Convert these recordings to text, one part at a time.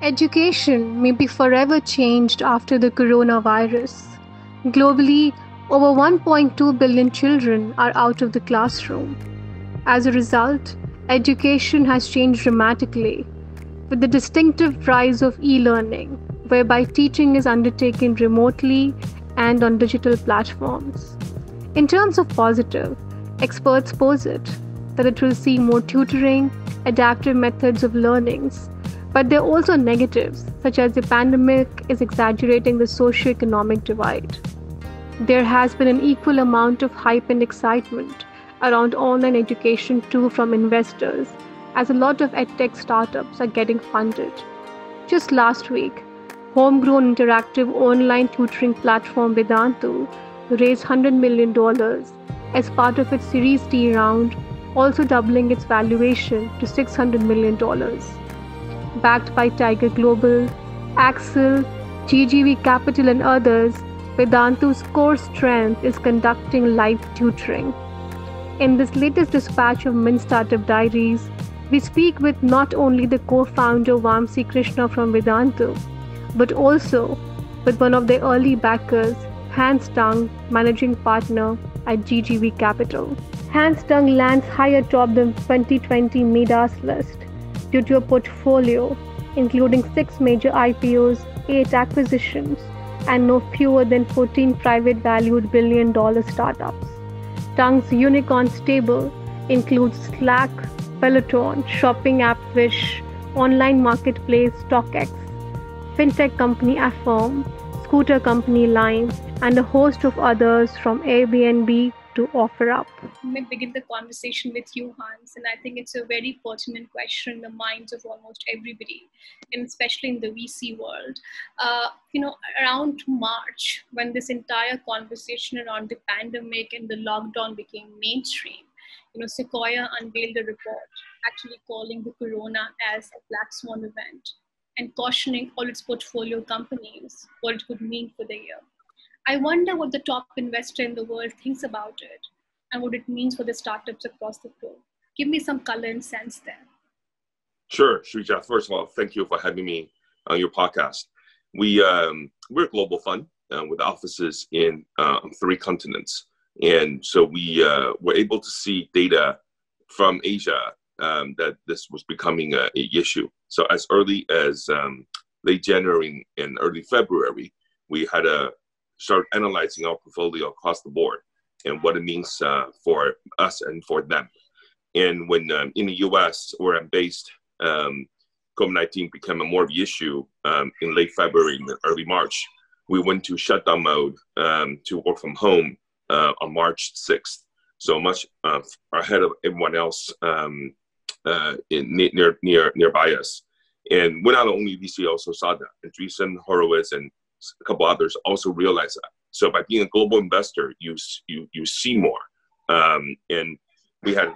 Education may be forever changed after the coronavirus. Globally, over 1.2 billion children are out of the classroom. As a result, education has changed dramatically, with the distinctive rise of e learning, whereby teaching is undertaken remotely and on digital platforms. In terms of positive, experts posit that it will see more tutoring, adaptive methods of learnings, but there are also negatives, such as the pandemic is exaggerating the socio-economic divide. There has been an equal amount of hype and excitement around online education too from investors, as a lot of edtech startups are getting funded. Just last week, homegrown interactive online tutoring platform Vedantu raised $100 million as part of its Series D round, also doubling its valuation to $600 million backed by Tiger Global, Accel, GGV Capital, and others, Vedantu's core strength is conducting live tutoring. In this latest dispatch of Mint Startup Diaries, we speak with not only the co founder Vamsi Krishna from Vedantu, but also with one of their early backers, Hans Tung, managing partner at GGV Capital. Hans Tung lands high atop the 2020 Midas list due to a portfolio including six major IPOs, eight acquisitions, and no fewer than 14 private valued billion dollar startups. Tung's unicorn stable includes Slack, Peloton, shopping app Wish, online marketplace StockX, fintech company Affirm, scooter company Lime, and a host of others from Airbnb to OfferUp? Let me begin the conversation with you, Hans. And I think it's a very pertinent question in the minds of almost everybody, and especially in the VC world. Uh, you know, around March, when this entire conversation around the pandemic and the lockdown became mainstream, you know, Sequoia unveiled a report actually calling the corona as a black swan event and cautioning all its portfolio companies what it could mean for the year. I wonder what the top investor in the world thinks about it and what it means for the startups across the globe. Give me some color and sense there. Sure, Shrija. First of all, thank you for having me on your podcast. We um, we're a global fund uh, with offices in uh, three continents, and so we uh, were able to see data from Asia um, that this was becoming a, a, issue. So as early as um, late January and early February, we had a start analyzing our portfolio across the board and what it means uh, for us and for them. And when um, in the US, where I'm based, um, COVID 19 became a more of an issue um, in late February and early March. We went to shutdown mode um, to work from home uh, on March 6th. So much uh, ahead of everyone else um, uh, in, near, near, nearby us. And we're not only VC also saw that, And Andreessen, Horowitz, and a couple others also realize that. So by being a global investor, you you you see more. Um, and we had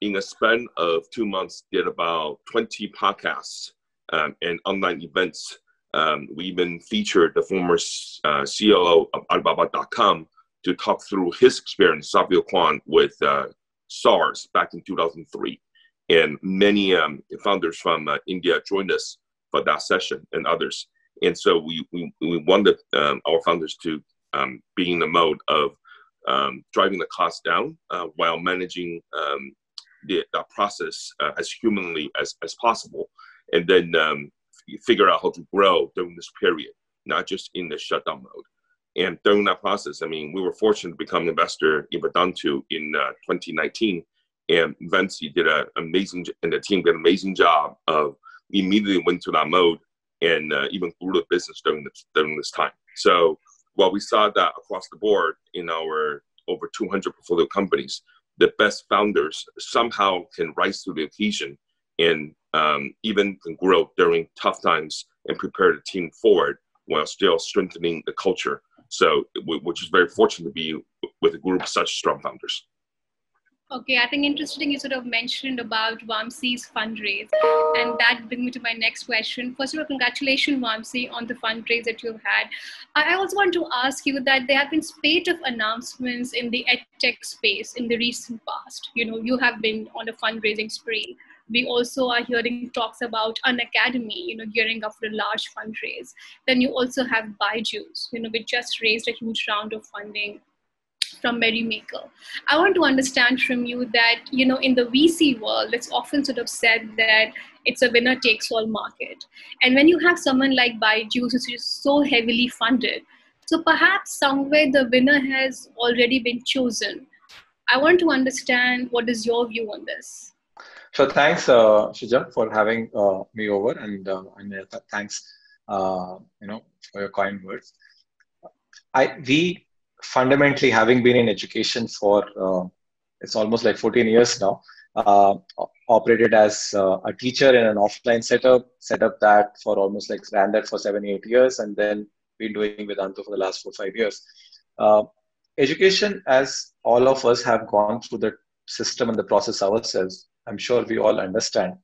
in a span of two months did about 20 podcasts um, and online events. Um, we even featured the former uh, COO of Alibaba.com to talk through his experience, Savio Kwan, with uh, SARS back in 2003. And many um, founders from uh, India joined us for that session and others. And so we, we, we wanted um, our founders to um, be in the mode of um, driving the cost down uh, while managing um, the, the process uh, as humanly as, as possible. And then um, figure out how to grow during this period, not just in the shutdown mode. And during that process, I mean, we were fortunate to become investor in Vedantu in uh, 2019. And Vamsi did an amazing, and the team did an amazing job of immediately went to that mode and uh, even grew the business during this during this time. So while we saw that across the board in our over 200 portfolio companies, the best founders somehow can rise to the occasion and um, even can grow during tough times and prepare the team forward while still strengthening the culture. So, which is very fortunate to be with a group of such strong founders. Okay, I think interesting you sort of mentioned about Vamsi's fundraise, and that brings me to my next question. First of all, congratulations, Vamsi, on the fundraise that you've had. I also want to ask you that there have been spate of announcements in the edtech space in the recent past. You know, you have been on a fundraising spree. we also are hearing talks about Unacademy, you know, gearing up for a large fundraise. Then you also have Byju's, you know, which just raised a huge round of funding from Mary Meeker. I want to understand from you that, you know, in the VC world, it's often sort of said that it's a winner takes all market. And when you have someone like Byju's, which is so heavily funded, so perhaps somewhere the winner has already been chosen. I want to understand what is your view on this. So thanks, uh, Shrija, for having uh, me over, and uh, and uh, thanks, uh, you know, for your kind words. I we fundamentally having been in education for uh, it's almost like 14 years now uh, operated as uh, a teacher in an offline setup set up that for almost like ran that for seven eight years and then been doing Vedantu for the last four five years. Uh, education as all of us have gone through the system and the process ourselves i'm sure we all understand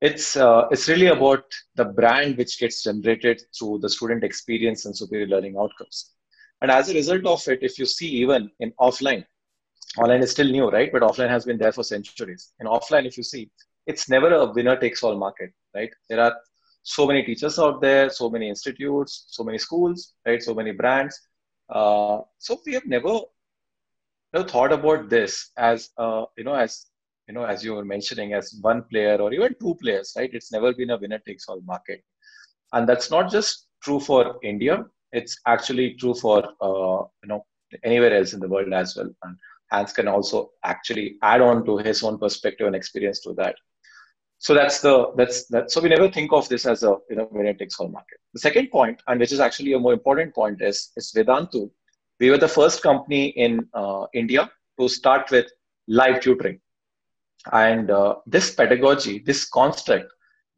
it's uh, it's really about the brand which gets generated through the student experience and superior learning outcomes and as a result of it, if you see even in offline, online is still new, right? But offline has been there for centuries. In offline, if you see, it's never a winner takes all market, right? There are so many teachers out there, so many institutes, so many schools, right? So many brands. Uh, so we have never, never thought about this as, uh, you know, as you know, as you were mentioning, as one player or even two players, right? It's never been a winner takes all market, and that's not just true for India it's actually true for uh, you know anywhere else in the world as well. And Hans can also actually add on to his own perspective and experience to that. So that's the that's that. So we never think of this as a you know winner takes all market. The second point, and which is actually a more important point, is is Vedantu. We were the first company in uh, India to start with live tutoring, and uh, this pedagogy, this construct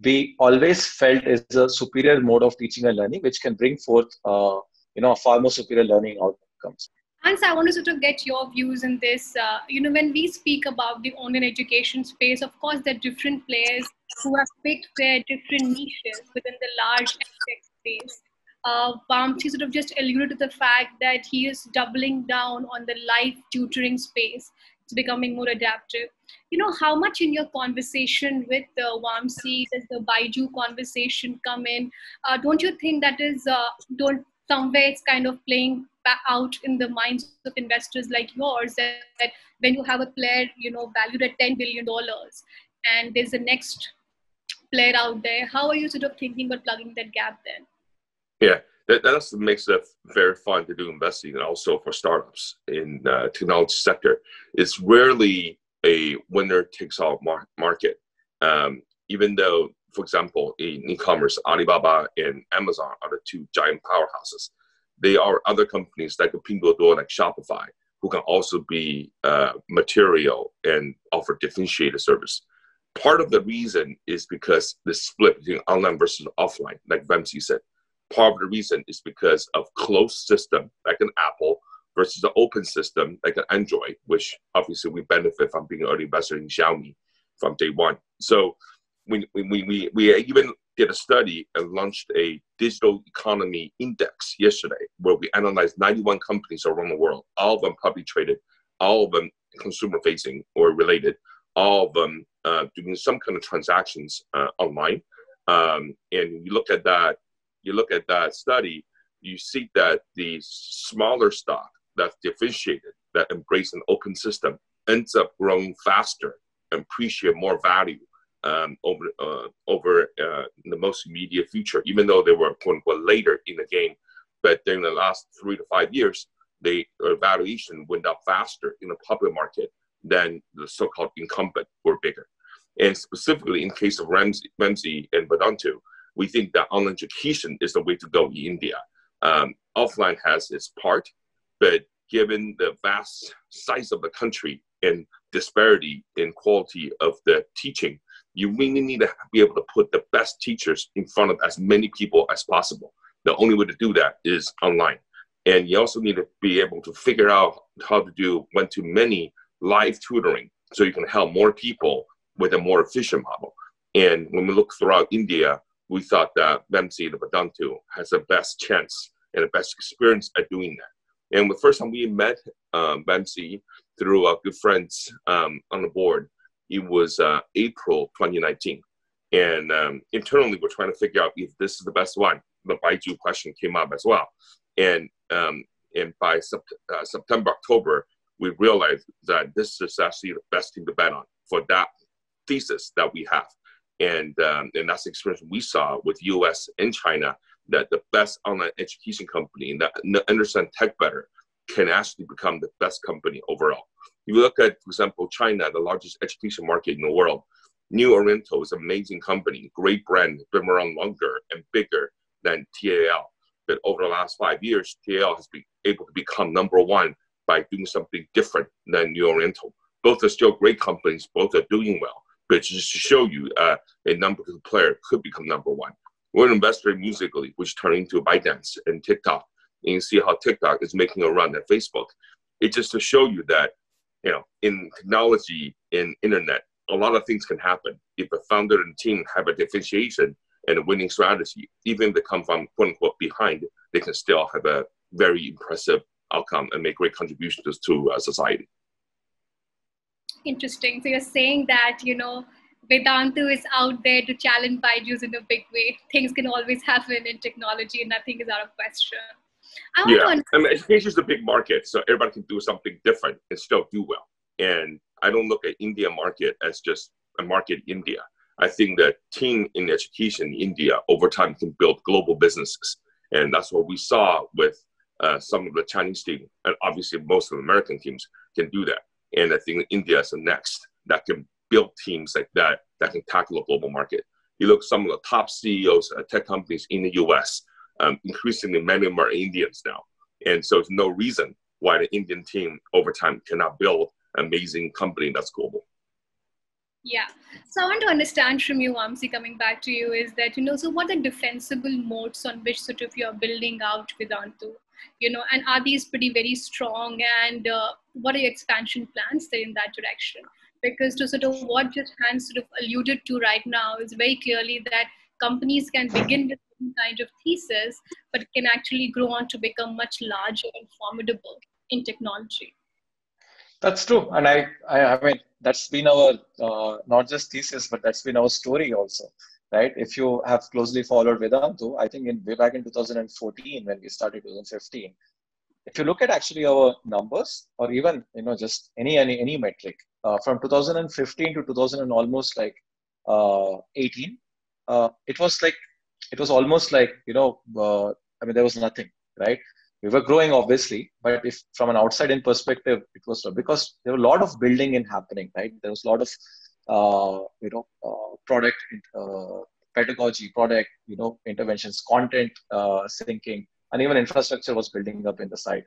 we always felt is a superior mode of teaching and learning, which can bring forth, uh, you know, far more superior learning outcomes. Hans, I want to sort of get your views in this. Uh, you know, when we speak about the online education space, of course, there are different players who have picked their different niches within the large tech space. Uh, Vamsi sort of just alluded to the fact that he is doubling down on the live tutoring space. It's becoming more adaptive. You know how much in your conversation with the uh, Vamsi does the Byju conversation come in? Uh, don't you think that is uh, don't somewhere it's kind of playing out in the minds of investors like yours that, that when you have a player you know valued at 10 billion dollars and there's a next player out there how are you sort of thinking about plugging that gap then? Yeah that, that makes it very fun to do investing and also for startups in uh, technology sector it's rarely a winner takes all mar- market. Um, even though, for example, in e-commerce, Alibaba and Amazon are the two giant powerhouses. There are other companies like Pinduoduo, like Shopify, who can also be uh, material and offer differentiated service. Part of the reason is because the split between online versus offline, like Vamsi said. Part of the reason is because of closed system, like an Apple, versus the open system like an Android, which obviously we benefit from being an early investor in Xiaomi from day one. So we, we, we, we even did a study and launched a digital economy index yesterday where we analyzed 91 companies around the world, all of them publicly traded, all of them consumer facing or related, all of them uh, doing some kind of transactions uh, online. Um, and you look at that, you look at that study, you see that the smaller stock that's differentiated, that embrace an open system, ends up growing faster and appreciate more value um, over uh, over uh, the most immediate future, even though they were quote unquote later in the game. But during the last three to five years, the valuation went up faster in the public market than the so-called incumbent were bigger. And specifically in case of Vamsi, Vamsi and Vedantu, we think that online education is the way to go in India. Um, offline has its part, but given the vast size of the country and disparity in quality of the teaching, you really need to be able to put the best teachers in front of as many people as possible. The only way to do that is online. And you also need to be able to figure out how to do one to many live tutoring so you can help more people with a more efficient model. And when we look throughout India, we thought that Vamsi the Vedantu has the best chance and the best experience at doing that. And the first time we met um, Vamsi through our good friends um, on the board, it was uh, April 2019. And um, internally, we're trying to figure out if this is the best one. The Byju question came up as well. And, um, and by sept- uh, September, October, we realized that this is actually the best team to bet on for that thesis that we have. And, um, and that's the experience we saw with US and China that the best online education company that understand tech better can actually become the best company overall. If you look at, for example, China, the largest education market in the world, New Oriental is an amazing company, great brand, been around longer and bigger than TAL. But over the last five years, TAL has been able to become number one by doing something different than New Oriental. Both are still great companies, both are doing well. But just to show you, uh, a number two player could become number one. We're an investor in Musical.ly, which turned into ByteDance and TikTok. And you see how TikTok is making a run at Facebook. It's just to show you that, you know, in technology, in internet, a lot of things can happen. If a founder and team have a differentiation and a winning strategy, even if they come from quote unquote behind, they can still have a very impressive outcome and make great contributions to uh, society. Interesting. So you're saying that, you know, Vedantu is out there to challenge Byju's in a big way. Things can always happen in technology and nothing is out of question. I yeah, to I mean, education is a big market, so everybody can do something different and still do well. And I don't look at India market as just a market India. I think that team in education in India over time can build global businesses. And that's what we saw with uh, some of the Chinese team, and obviously most of the American teams can do that. And I think India is the next that can build teams like that that can tackle a global market. You look some of the top CEOs at tech companies in the US, um, increasingly many of them are Indians now. And so there's no reason why the Indian team over time cannot build an amazing company that's global. Yeah. So I want to understand from you, Vamsi, coming back to you, is that, you know, so what are defensible moats on which sort of you're building out Vedantu? You know, and are these pretty very strong? And uh, what are your expansion plans there in that direction? because to sort of what just Hans sort of alluded to right now is very clearly that companies can begin with some kind of thesis, but can actually grow on to become much larger and formidable in technology. That's true, and I, I, I mean, that's been our uh, not just thesis, but that's been our story also, right? If you have closely followed Vedantu, I think in way back in 2014 when we started 2015, if you look at actually our numbers, or even you know just any any any metric, uh, from 2015 to 2000 and almost like uh, 18 uh, it was like it was almost like you know uh, i mean there was nothing right? We were growing obviously but if from an outside in perspective it was because there were a lot of building in happening right? There was a lot of uh, you know uh, product pedagogy product you know interventions content syncing and even infrastructure was building up in the side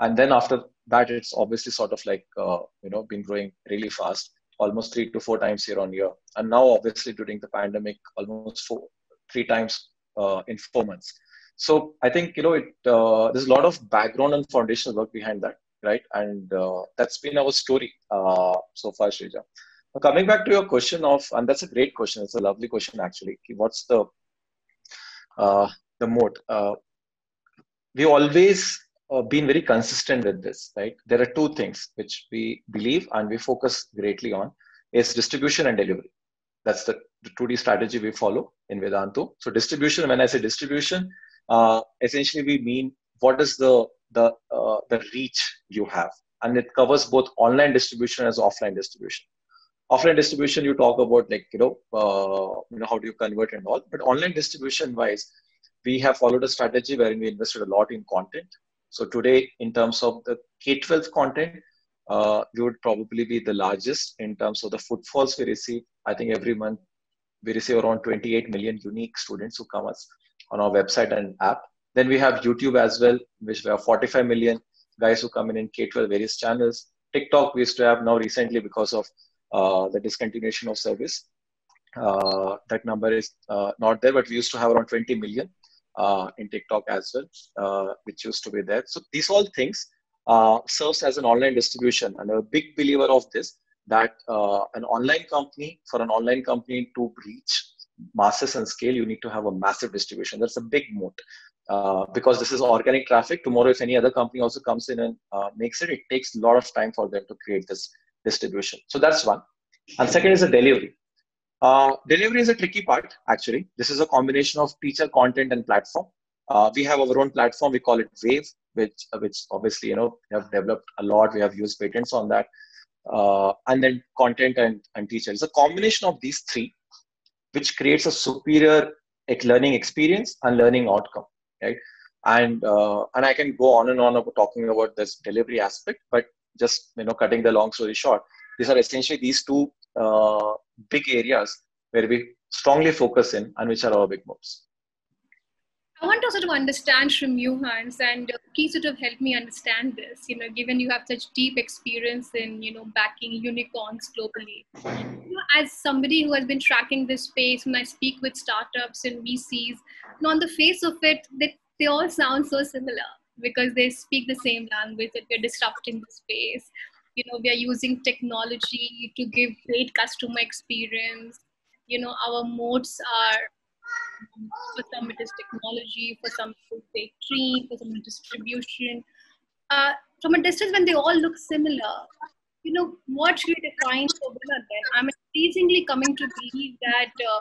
and then after that it's obviously sort of like uh, you know been growing really fast almost three to four times year on year. And now obviously during the pandemic almost four three times uh, in four months. So i think you know it uh, there's a lot of background and foundational work behind that right? And uh, that's been our story uh, so far Shrija. Now, coming back to your question of and that's a great question. It's a lovely question actually. What's the uh, the moat we always uh, been very consistent with this, right? There are two things which we believe and we focus greatly on is distribution and delivery. That's the, the 2D strategy we follow in Vedantu. So distribution, when I say distribution, uh, essentially we mean what is the the uh, the reach you have, and it covers both online distribution as offline distribution. Offline distribution, you talk about like you know, uh, you know how do you convert and all, but online distribution wise, we have followed a strategy wherein we invested a lot in content so today, in terms of the K-12 content, uh, we would probably be the largest in terms of the footfalls we receive. I think every month we receive around 28 million unique students who come us on our website and app. Then we have YouTube as well, which we have 45 million guys who come in in K-12 various channels. TikTok we used to have now recently because of uh, the discontinuation of service. Uh, that number is uh, not there, but we used to have around 20 million uh, in TikTok as well, uh, which used to be there. So these all things uh, serves as an online distribution, and a big believer of this that uh, an online company for an online company to reach masses and scale, you need to have a massive distribution. That's a big moat. Uh, because this is organic traffic. Tomorrow, if any other company also comes in and uh, makes it, it takes a lot of time for them to create this distribution. So that's one. And second is the delivery. Uh, delivery is a tricky part, actually. This is a combination of teacher content and platform. Uh, we have our own platform. We call it Wave, which, which obviously, you know, we have developed a lot. We have used patents on that. Uh, and then content and, and teacher. It's a combination of these three, which creates a superior learning experience and learning outcome, right? And, uh, and I can go on and on about talking about this delivery aspect, but just, you know, cutting the long story short, these are essentially these two uh, big areas where we strongly focus in and which are our big moves. I want to sort of understand from you, Hans, and uh, you sort of help me understand this? You know, given you have such deep experience in, you know, backing unicorns globally. You know, as somebody who has been tracking this space, when I speak with startups and VCs, know, on the face of it, they, they all sound so similar because they speak the same language that we're disrupting the space you know we are using technology to give great customer experience. You know our moats are for some it is technology for some it is team for some distribution. Uh, from a distance when they all look similar you know what really define for winner then i'm increasingly coming to believe that uh,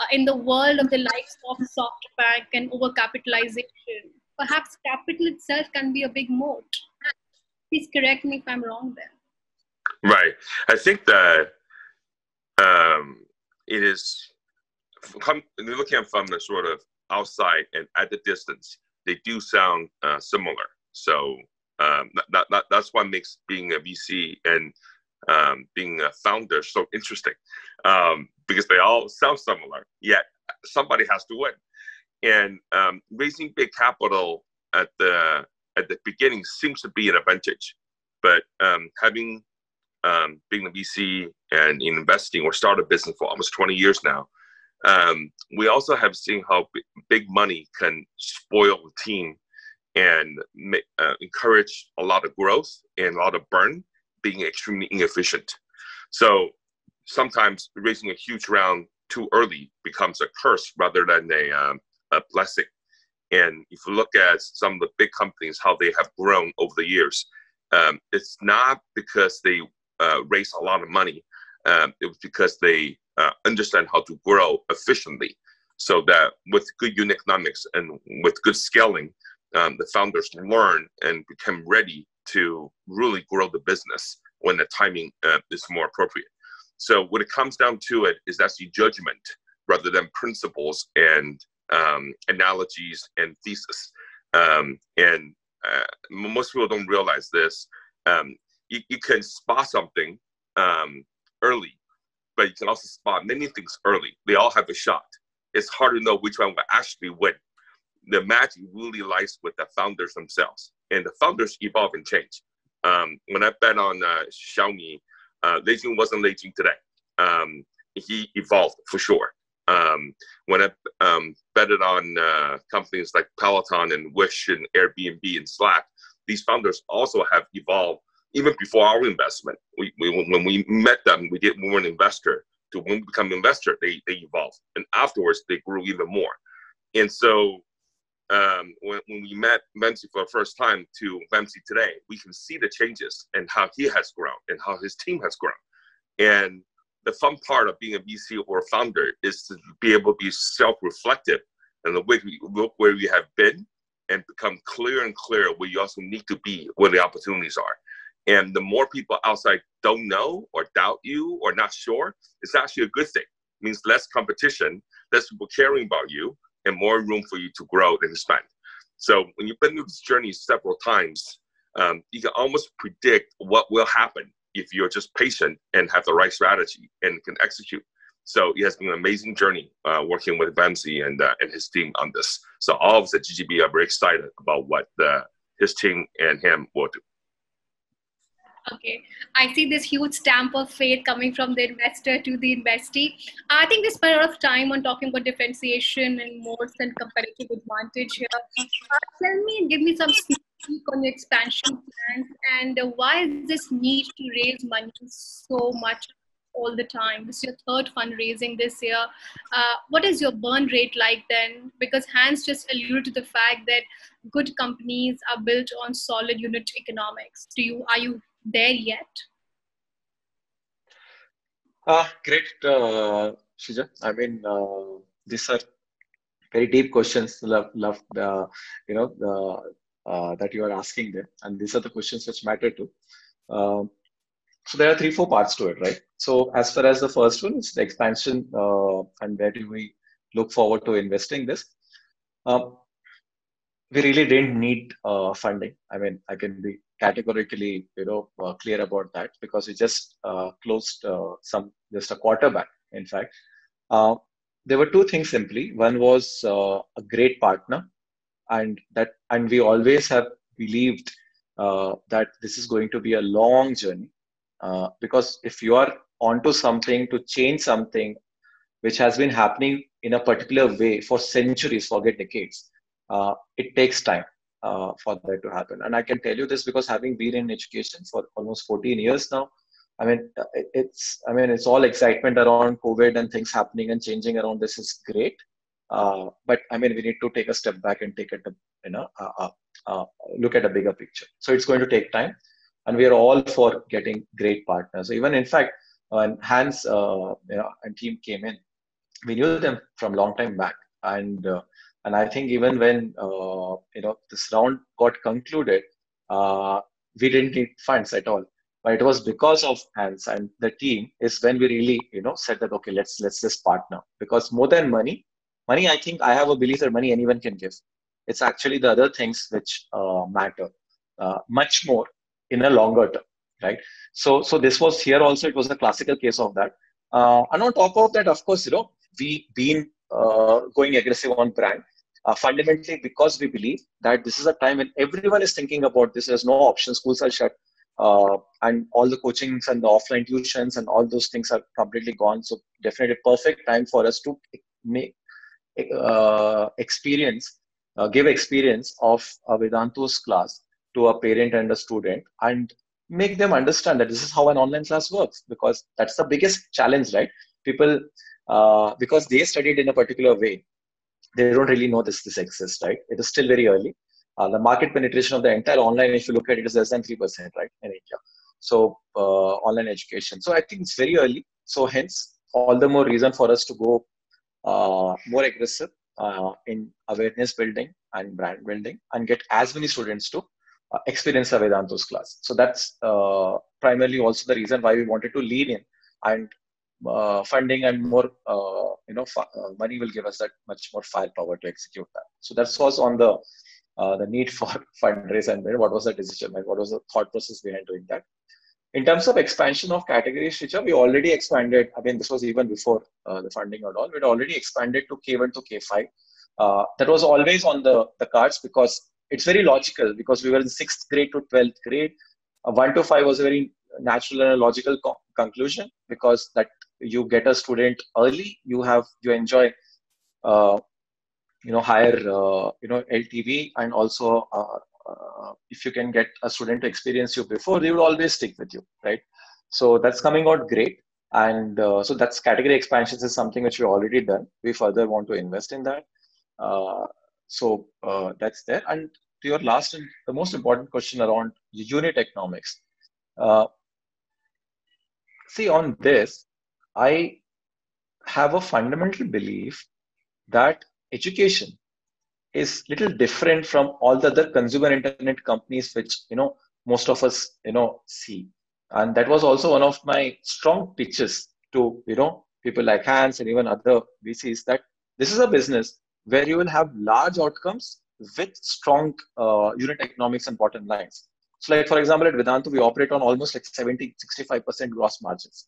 uh, in the world of the likes of softbank and overcapitalization perhaps capital itself can be a big moat please correct me if I'm wrong there. Right. I think that um, it is come looking from the sort of outside and at the distance, they do sound uh, similar. So um, that, that, that's what makes being a VC and um, being a founder so interesting um, because they all sound similar, yet somebody has to win. And um, raising big capital at the at the beginning seems to be an advantage, but um, having um, being a VC and investing or start a business for almost 20 years now, um, we also have seen how b- big money can spoil the team and make, uh, encourage a lot of growth and a lot of burn, being extremely inefficient. So sometimes raising a huge round too early becomes a curse rather than a, um, a blessing. And if you look at some of the big companies, how they have grown over the years, um, it's not because they uh, raise a lot of money. Um, it was because they uh, understand how to grow efficiently. So that with good unit economics and with good scaling, um, the founders learn and become ready to really grow the business when the timing uh, is more appropriate. So what it comes down to it is actually judgment rather than principles and um, analogies and thesis. Um, and uh, most people don't realize this. Um, you, you, can spot something um, early, but you can also spot many things early. They all have a shot. It's hard to know which one will actually win. The magic really lies with the founders themselves, and the founders evolve and change. Um, when I bet on uh, Xiaomi, uh, Lei Jun wasn't Lei Jun today. Um, he evolved for sure um, when I um, betted on uh, companies like Peloton and Wish and Airbnb and Slack, these founders also have evolved even before our investment. We, we when we met them, we did we were an investor. To when we become an investor, they they evolved, and afterwards they grew even more. And so um, when, when we met Vamsi for the first time to Vamsi today, we can see the changes and how he has grown and how his team has grown. And the fun part of being a VC or a founder is to be able to be self-reflective and the way we look where you have been and become clear and clear where you also need to be where the opportunities are. And the more people outside don't know or doubt you or not sure, it's actually a good thing. It means less competition, less people caring about you, and more room for you to grow and expand. So when you've been through this journey several times, um, you can almost predict what will happen if you're just patient and have the right strategy and can execute. So it has been an amazing journey uh, working with Vamsi and uh, and his team on this. So all of us at GGV are very excited about what uh, his team and him will do. Okay, I see this huge stamp of faith coming from the investor to the investee. I think we spent a lot of time on talking about differentiation and moats and competitive advantage here. Uh, tell me and give me some on the expansion plans and why is this need to raise money so much all the time? This is your third fundraising this year. Uh, what is your burn rate like then? Because Hans just alluded to the fact that good companies are built on solid unit economics. Do you are you there yet? Uh, great, uh, Shrija. I mean, uh, these are very deep questions. Love, love you know, the, uh, that you are asking there, and these are the questions which matter too. Um, so there are three, four parts to it, right? So as far as the first one is the expansion, uh, and where do we look forward to investing this? Um, we really didn't need uh, funding. I mean, I can be categorically, you know, uh, clear about that because we just uh, closed uh, some just a quarter back. In fact, uh, there were two things simply. One was uh, a great partner, and that, and we always have believed that this is going to be a long journey. because if you are onto something to change something which has been happening in a particular way for centuries, forget decades, uh, it takes time uh, for that to happen. And I can tell you this because having been in education for almost 14 years now, I mean, uh, it's I mean, it's all excitement around COVID and things happening and changing around this is great. Uh, but I mean, we need to take a step back and take it, you know, uh, uh, look at a bigger picture. So it's going to take time, and we are all for getting great partners. Even in fact, when Hans, you know, and team came in, we knew them from long time back, and and I think even when uh, you know this round got concluded, uh, we didn't need funds at all. But it was because of Hans and the team is when we really you know said that okay let's let's just partner because more than money, money I think I have a belief that money anyone can give. It's actually the other things which uh, matter uh, much more in a longer term, right? So so this was here also it was a classical case of that. Uh, and on top of that, of course, you know we been uh, going aggressive on brand uh, fundamentally because we believe that this is a time when everyone is thinking about this. There's no option. Schools are shut. Uh, and all the coachings and the offline tuitions and all those things are completely gone. So definitely perfect time for us to make uh, experience, uh, give experience of a Vedantu's class to a parent and a student and make them understand that this is how an online class works because that's the biggest challenge, right? People, uh, because they studied in a particular way, they don't really know this this exists, right? It is still very early. Uh, the market penetration of the entire online, if you look at it, is less than three percent, right, in India. So uh, online education. So I think it's very early. So hence, all the more reason for us to go more aggressive uh, in awareness building and brand building, and get as many students to uh, experience a Vedantu's class. So that's uh, primarily also the reason why we wanted to lean in and uh, funding and more uh, you know uh, money will give us that much more firepower to execute that so that was on the uh, the need for fundraise and what was the decision like what was the thought process behind doing that in terms of expansion of categories Shrija, we already expanded i mean this was even before uh, the funding at all we'd already expanded to k1 to k5 uh, that was always on the, the cards because it's very logical because we were in sixth grade to 12th grade. Uh, 1 to 5 was a very natural and logical co- conclusion because that you get a student early you have you enjoy uh, you know higher uh, you know ltv and also uh, uh, if you can get a student to experience you before they will always stick with you right? So that's coming out great. And uh, so that's category expansions is something which we already done. We further want to invest in that. Uh, so that's there. And to your last and the most important question around unit economics see on this I have a fundamental belief that education is little different from all the other consumer internet companies which you know most of us you know see. And that was also one of my strong pitches to you know people like hans and even other vcs that this is a business where you will have large outcomes with strong uh, unit economics and bottom lines. So like for example at vedantu we operate on almost like 70 65% gross margins.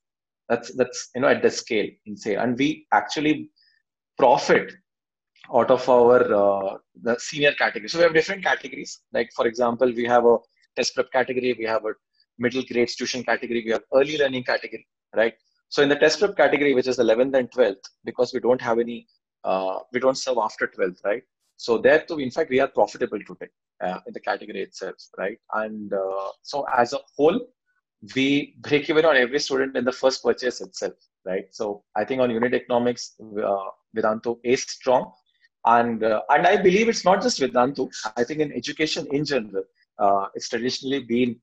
That's that's you know at the scale insane, and we actually profit out of our uh, the senior category. So we have different categories. Like for example, we have a test prep category, we have a middle grade tuition category, we have early learning category, right? So in the test prep category, which is 11th and 12th, because we don't have any, uh, we don't serve after 12th, right? So there too, in fact, we are profitable today uh, in the category itself, right? And uh, so as a whole, we break even on every student in the first purchase itself, right? So I think on unit economics, uh, Vedantu is strong, and uh, and I believe it's not just Vedantu. I think in education in general, uh, it's traditionally been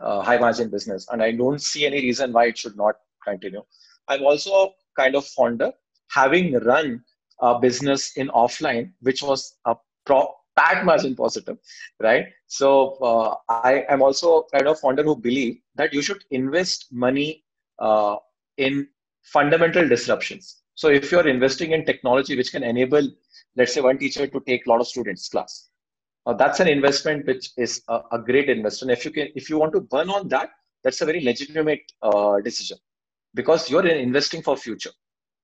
a high margin business, and I don't see any reason why it should not continue. I'm also a kind of founder, having run a business in offline, which was a pro- PAT margin positive, right? So uh, I am also a kind of founder who believe that you should invest money uh, in fundamental disruptions. So if you're investing in technology which can enable, let's say, one teacher to take a lot of students class, uh, that's an investment which is a, a, great investment. If you can, if you want to burn on that, that's a very legitimate uh, decision because you're investing for future,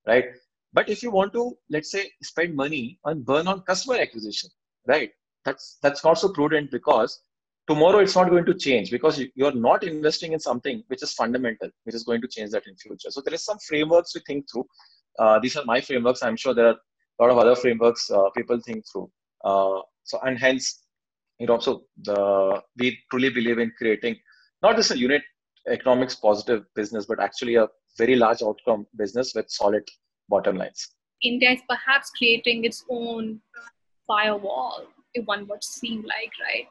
right? But if you want to, let's say, spend money on burn on customer acquisition, right? That's that's not so prudent because tomorrow it's not going to change because you're not investing in something which is fundamental, which is going to change that in future. So there is some frameworks to think through. Uh, these are my frameworks. I'm sure there are a lot of other frameworks uh, people think through. Uh, so and hence, you know, so the we truly believe in creating not just a unit economics positive business, but actually a very large outcome business with solid bottom lines. India is perhaps creating its own firewall, if one would seem like, right?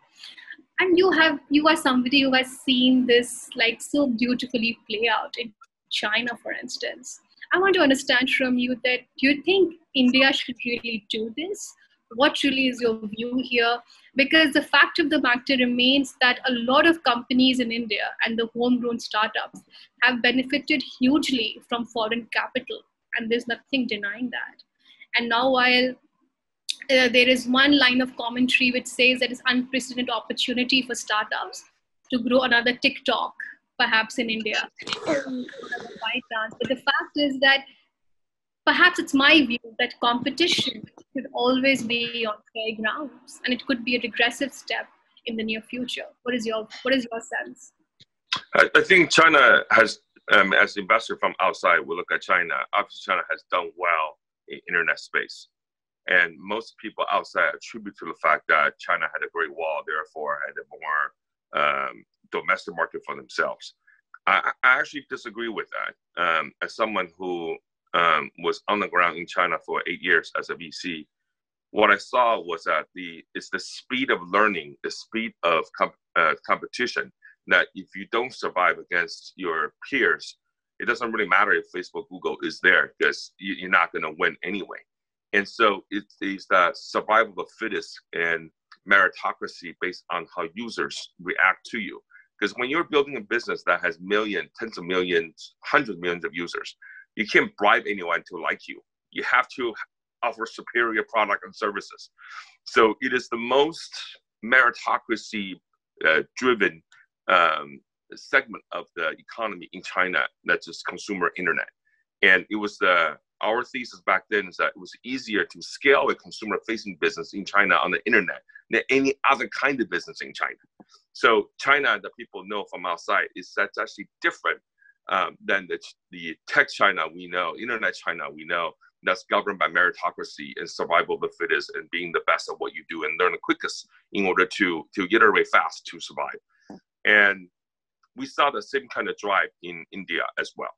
And you have you are somebody who has seen this like so beautifully play out in China, for instance. I want to understand from you that do you think India should really do this? What really is your view here? Because the fact of the matter remains that a lot of companies in India and the homegrown startups have benefited hugely from foreign capital, and there's nothing denying that. And now, while uh, there is one line of commentary which says that it's unprecedented opportunity for startups to grow another TikTok, perhaps in India. But the fact is that perhaps it's my view that competition should always be on fair grounds, and it could be a regressive step in the near future. What is your What is your sense? I, I think China has, um, as investor from outside, we look at China. Obviously, China has done well in internet space, and most people outside attribute to the fact that China had a great wall, therefore had a more um, domestic market for themselves. I, I, actually disagree with that. Um, as someone who um, was on the ground in China for eight years as a VC, what I saw was that the it's the speed of learning, the speed of uh, competition. That if you don't survive against your peers, it doesn't really matter if Facebook, Google is there because you, you're not going to win anyway. And so it is that survival of the fittest and meritocracy based on how users react to you. Because when you're building a business that has millions, tens of millions, hundreds of millions of users, you can't bribe anyone to like you. You have to offer superior product and services. So it is the most meritocracy uh, driven um, segment of the economy in China that's just consumer internet. And it was the our thesis back then is that it was easier to scale a consumer facing business in China on the internet than any other kind of business in China. So China that people know from outside is that's actually different um, than the, the tech China we know, internet China we know, that's governed by meritocracy and survival of the fittest and being the best at what you do and learn the quickest in order to, to iterate fast to survive. And we saw the same kind of drive in India as well.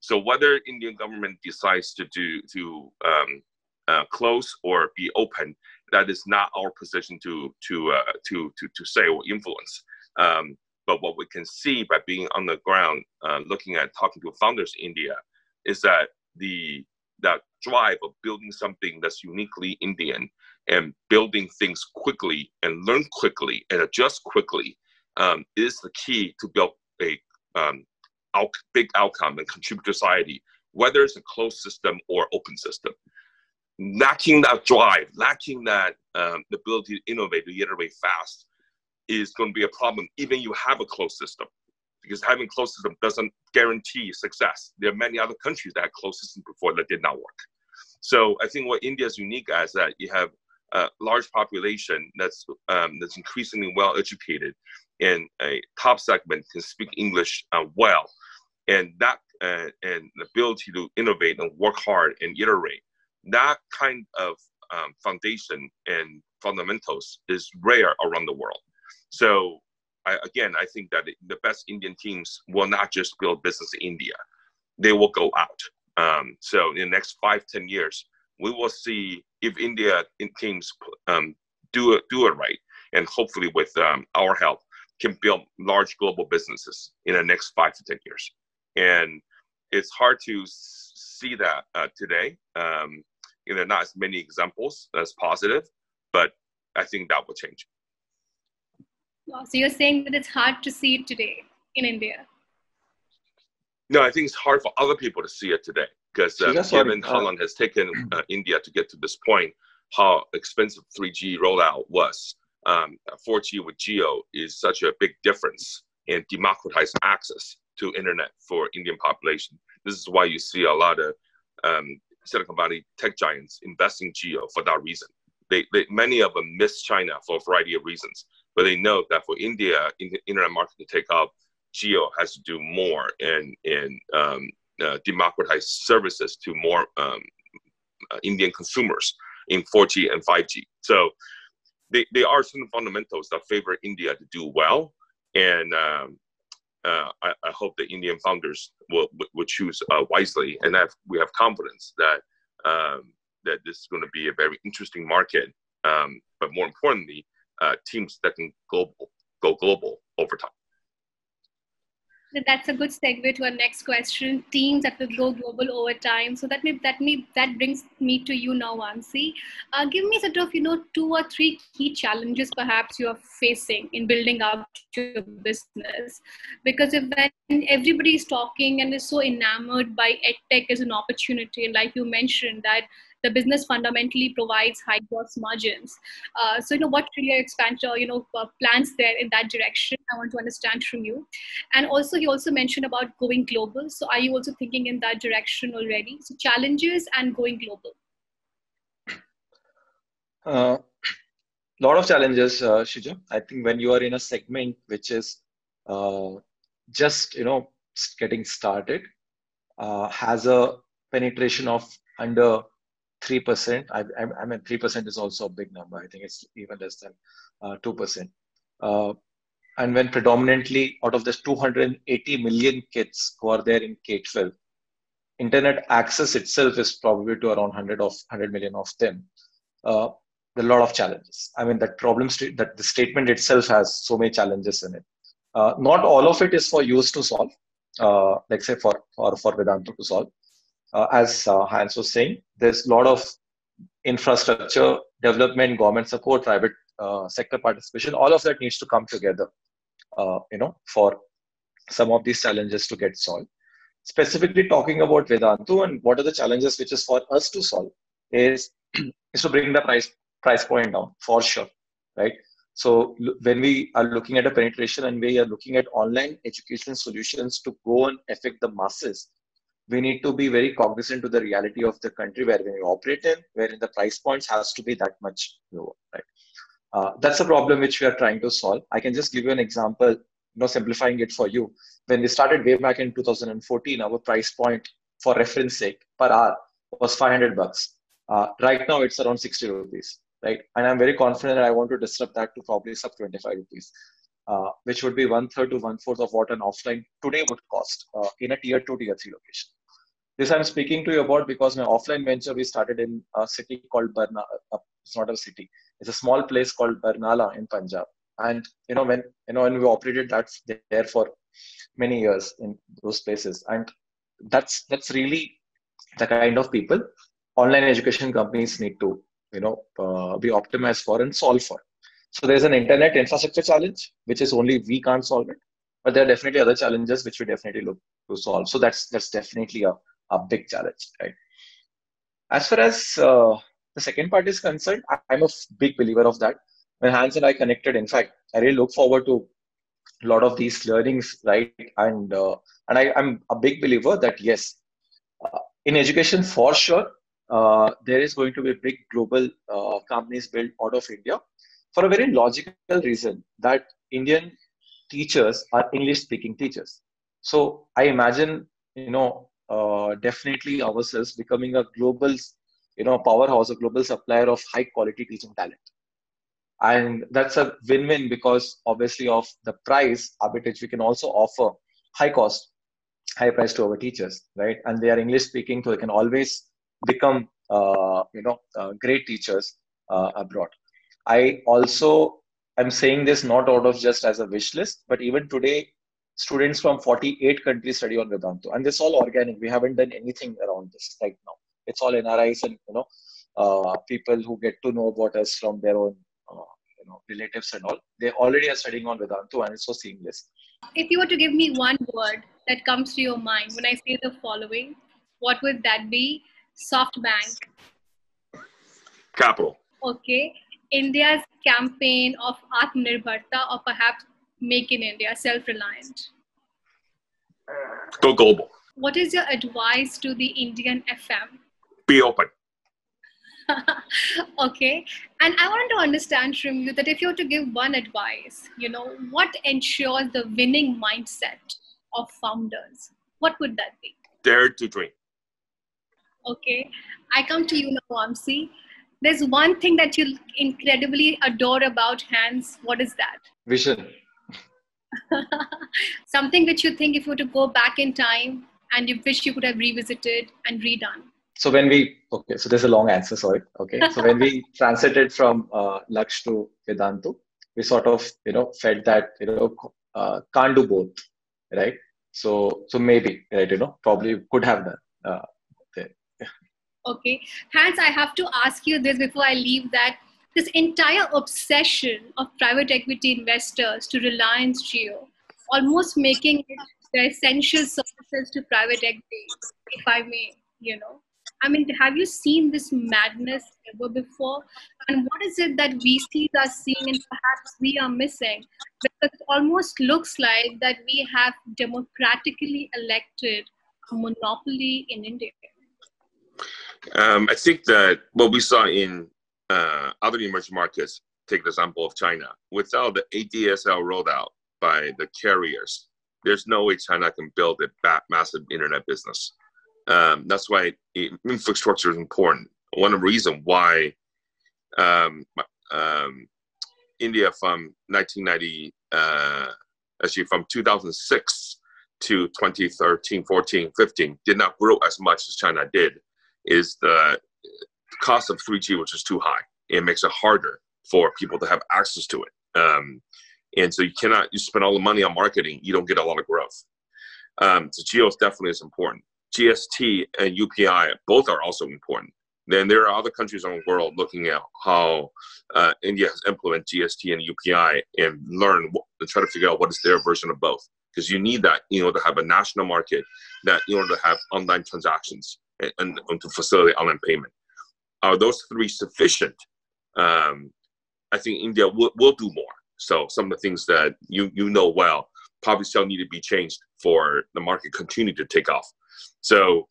So whether Indian government decides to do to um, uh, close or be open, that is not our position to to uh, to, to to say or influence. Um, but what we can see by being on the ground, uh, looking at talking to founders in India, is that the that drive of building something that's uniquely Indian and building things quickly and learn quickly and adjust quickly um, is the key to build a um, out, big outcome and contribute to society, whether it's a closed system or open system. Lacking that drive, lacking that um, ability to innovate, to iterate fast, is going to be a problem even you have a closed system. Because having closed system doesn't guarantee success. There are many other countries that had closed systems before that did not work. So i think what india is unique as that you have a large population that's um, that's increasingly well educated and a top segment can speak english uh, well. And that uh, and the ability to innovate and work hard and iterate. That kind of um, foundation and fundamentals is rare around the world. So I, again, I think that the best Indian teams will not just build business in India; they will go out. Um, so in the next five, ten years, we will see if India teams um, do it do it right, and hopefully with um, our help, can build large global businesses in the next five to ten years. And it's hard to see that uh, today. Um, you know, not as many examples as positive, but I think that will change. So you're saying that it's hard to see it today in India? No, I think it's hard for other people to see it today because uh, given how long it has taken uh, India to get to this point, how expensive 3G rollout was, um, 4G with Jio is such a big difference in democratized access to internet for Indian population. This is why you see a lot of um, Silicon Valley tech giants investing Jio for that reason. They, they, many of them miss China for a variety of reasons, but they know that for India, in the internet market to take off, Jio has to do more in in um, uh, democratize services to more um, uh, Indian consumers in 4G and 5G. So they, they are certain fundamentals that favor India to do well, and um, uh, I, I, hope the Indian founders will will choose uh, wisely, and we have confidence that um, that this is going to be a very interesting market. Um, but more importantly, uh, teams that can global go global over time. That's a good segue to our next question. Teams that will go global over time. So that may that may that brings me to you now, Vamsi. Uh, give me sort of you know two or three key challenges perhaps you are facing in building out your business, because if when everybody is talking and is so enamored by edtech as an opportunity, and like you mentioned that the business fundamentally provides high gross margins. Uh, so, you know, what really expansion, you know, uh, plans there in that direction? I want to understand from you. And also, he also mentioned about going global. So, are you also thinking in that direction already? So, challenges and going global. A uh, lot of challenges, uh, Shrija. I think when you are in a segment which is uh, just, you know, getting started, uh, has a penetration of under 3%. I, I, mean, 3% is also a big number. I think it's even less than uh, 2%. Uh, and when predominantly out of this 280 million kids who are there in K-12, internet access itself is probably to around 100 of 100 million of them. Uh, there are a lot of challenges. I mean, that problem st- that the statement itself has so many challenges in it. Uh, not all of it is for use to solve. Uh, like say for for for Vedantu to solve uh, as uh, Hans was saying, there's a lot of infrastructure development, government support, private uh, sector participation. All of that needs to come together, uh, you know, for some of these challenges to get solved. Specifically talking about Vedantu and what are the challenges which is for us to solve is, is to bring the price price point down for sure, right? So when we are looking at a penetration and we are looking at online education solutions to go and affect the masses, we need to be very cognizant to the reality of the country where we operate in, wherein the price points has to be that much lower, right? Uh, that's a problem which we are trying to solve. I can just give you an example, you know, simplifying it for you. When we started way back in 2014, our price point for reference sake per hour was 500 bucks. Uh, right now, it's around 60 rupees, right? And I'm very confident that I want to disrupt that to probably sub 25 rupees. Uh, which would be one third to one fourth of what an offline today would cost uh, in a tier two, tier three location. This I'm speaking to you about because my offline venture we started in a city called Barna. Uh, it's not a city. It's a small place called Barnala in Punjab. And you know when you know when we operated that there for many years in those places, and that's that's really the kind of people online education companies need to you know uh, be optimized for and solve for. So there's an internet infrastructure challenge which is only we can't solve it, but there are definitely other challenges which we definitely look to solve. So that's that's definitely a a big challenge, right? As far as uh, the second part is concerned, I'm a big believer of that. When Hans and I connected, in fact, I really look forward to a lot of these learnings, right? And uh, and I, am a big believer that yes, uh, in education for sure, uh, there is going to be big global uh, companies built out of India for a very logical reason that Indian teachers are English speaking teachers. So I imagine, you know, uh, definitely ourselves becoming a global, you know, powerhouse, a global supplier of high quality teaching talent. And that's a win-win because obviously of the price arbitrage, we can also offer high cost, high price to our teachers, right? And they are English speaking, so they can always become, uh, you know, uh, great teachers uh, abroad. I also am saying this not out of just as a wish list, but even today, students from 48 countries study on Vedantu, and this all organic. We haven't done anything around this right now. It's all NRIs and you know uh, people who get to know about us from their own uh, you know relatives and all. They already are studying on Vedantu, and it's so seamless. If you were to give me one word that comes to your mind when I say the following, what would that be? SoftBank. Capital. Okay. India's campaign of Atmanirbharta or perhaps Make in India, self reliant. Go global. What is your advice to the Indian FM? Be open. okay. And I want to understand from you that if you were to give one advice, you know, what ensures the winning mindset of founders? What would that be? Dare to dream. Okay. I come to you now, Vamsi. There's one thing that you incredibly adore about Hans. What is that? Vision. Something which you think if you were to go back in time and you wish you could have revisited and redone. So when we okay, so there's a long answer. Sorry. Okay, so when we transited from uh, Lakshya to Vedantu, we sort of you know felt that you know uh, can't do both, right? So so maybe right you know probably could have done. Uh, okay, Hans, I have to ask you this before I leave that this entire obsession of private equity investors to Reliance Jio, almost making it the essential services to private equity, if I may, you know. I mean, have you seen this madness ever before? And what is it that VCs are seeing and perhaps we are missing? Because it almost looks like that we have democratically elected a monopoly in India. Um, I think that what we saw in uh, other emerging markets, take the example of China, without the ADSL rollout by the carriers, there's no way China can build a massive internet business. Um, that's why infrastructure is important. One of the reasons why um, um, India from 1990, uh, actually from 2006 to 2013, 14, 15 did not grow as much as China did is the cost of 3G, which is too high. It makes it harder for people to have access to it. Um, and so you cannot, you spend all the money on marketing, you don't get a lot of growth. Um, so Jio definitely is important. GST and UPI, both are also important. Then there are other countries in the world looking at how uh, India has implemented GST and UPI and learn and try to figure out what is their version of both. Because you need that in order to have a national market, that in order to have online transactions and, and, and to facilitate online payment are those three sufficient? Um, I think India will, will do more. So some of the things that you you know well probably still need to be changed for the market continue to take off. So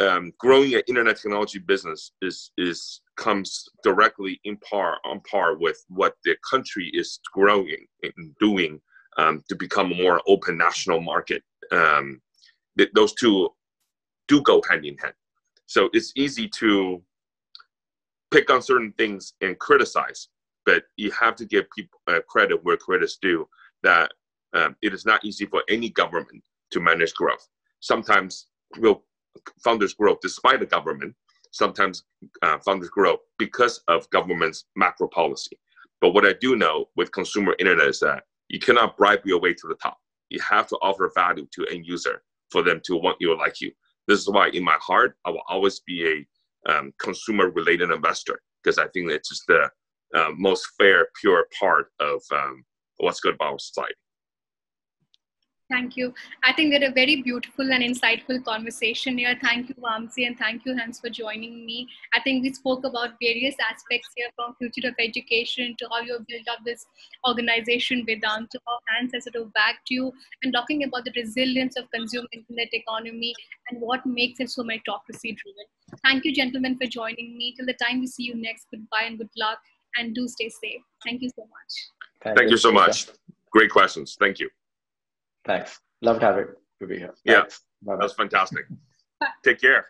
um, growing an internet technology business is is comes directly in par on par with what the country is growing and doing um, to become a more open national market. Um, th- those two do go hand in hand. So it's easy to pick on certain things and criticize, but you have to give people uh, credit where credit's due. That um, it is not easy for any government to manage growth. Sometimes real founders grow despite the government. Sometimes uh, founders grow because of government's macro policy. But what I do know with consumer internet is that you cannot bribe your way to the top. You have to offer value to end user for them to want you or like you. This is why, in my heart, I will always be a um, consumer related investor because I think it's just the uh, most fair, pure part of um, what's good about society. Thank you. I think we had a very beautiful and insightful conversation here. Thank you, Vamsi, and thank you, Hans, for joining me. I think we spoke about various aspects here from future of education to how you have built up this organization, Vedantu, how Hans has sort of backed you, and talking about the resilience of consumer internet economy and what makes it so meritocracy driven. Thank you, gentlemen, for joining me. Till the time we see you next, goodbye and good luck, and do stay safe. Thank you so much. Thank, Thank you so much. Great questions. Thank you. Thanks. Loved having to be here. Thanks. Yeah, that was fantastic. Take care.